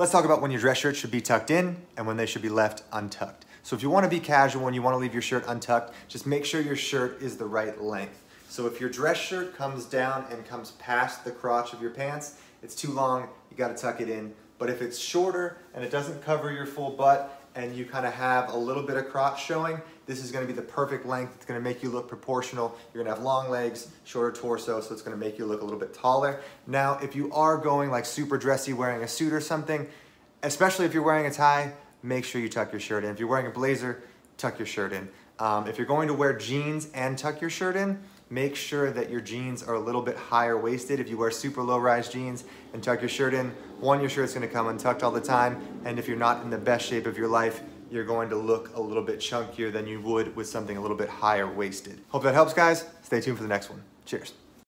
Let's talk about when your dress shirt should be tucked in and when they should be left untucked. So if you wanna be casual and you wanna leave your shirt untucked, just make sure your shirt is the right length. So if your dress shirt comes down and comes past the crotch of your pants, it's too long, you gotta tuck it in. But if it's shorter and it doesn't cover your full butt and you kind of have a little bit of crotch showing, this is gonna be the perfect length. It's gonna make you look proportional. You're gonna have long legs, shorter torso, so it's gonna make you look a little bit taller. Now, if you are going like super dressy, wearing a suit or something, especially if you're wearing a tie, make sure you tuck your shirt in. If you're wearing a blazer, tuck your shirt in. Um, if you're going to wear jeans and tuck your shirt in, make sure that your jeans are a little bit higher waisted. If you wear super low rise jeans and tuck your shirt in, one, your shirt's gonna come untucked all the time. And if you're not in the best shape of your life, you're going to look a little bit chunkier than you would with something a little bit higher waisted. Hope that helps guys. Stay tuned for the next one. Cheers.